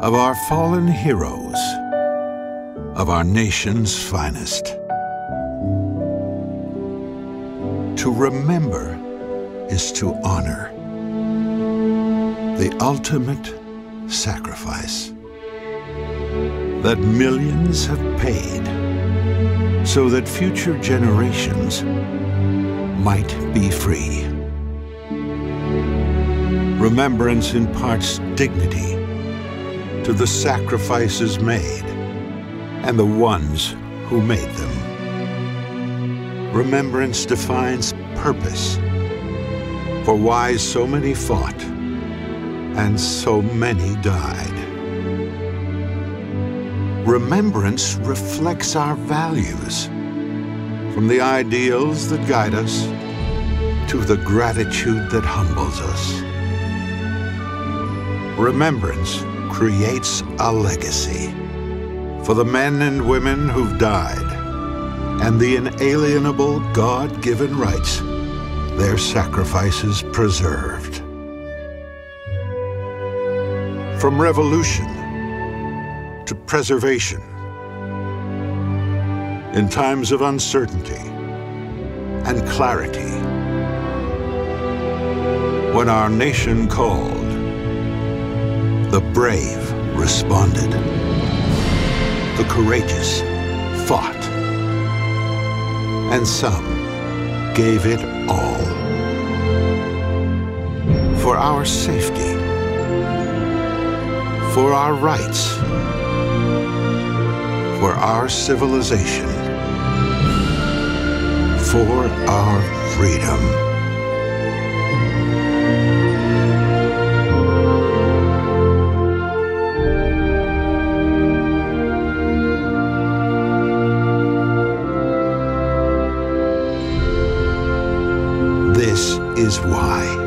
of our fallen heroes, of our nation's finest. To remember is to honor the ultimate sacrifice that millions have paid so that future generations might be free. Remembrance imparts dignity to the sacrifices made and the ones who made them. Remembrance defines purpose for why so many fought and so many died. Remembrance reflects our values, from the ideals that guide us to the gratitude that humbles us. Remembrance creates a legacy for the men and women who've died and the inalienable God-given rights their sacrifices preserved. From revolution to preservation, in times of uncertainty and clarity, when our nation called, the brave responded. The courageous fought. And some gave it all. For our safety. For our rights. For our civilization. For our freedom. Is why.